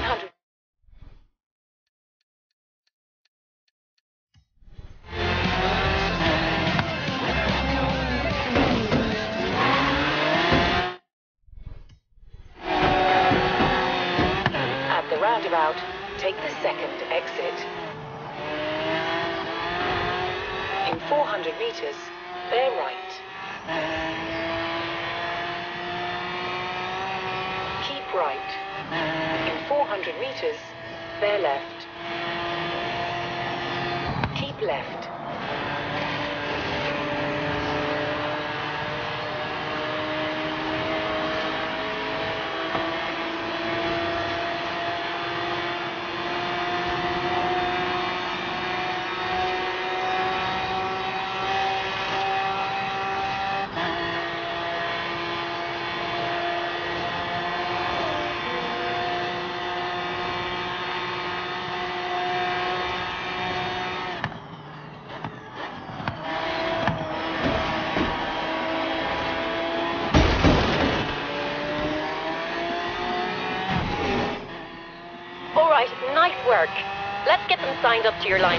100. At the roundabout, take the second exit. In 400 meters, bear right. Keep right. 400 meters, bear left. Keep left. Right, nice work. Let's get them signed up to your line.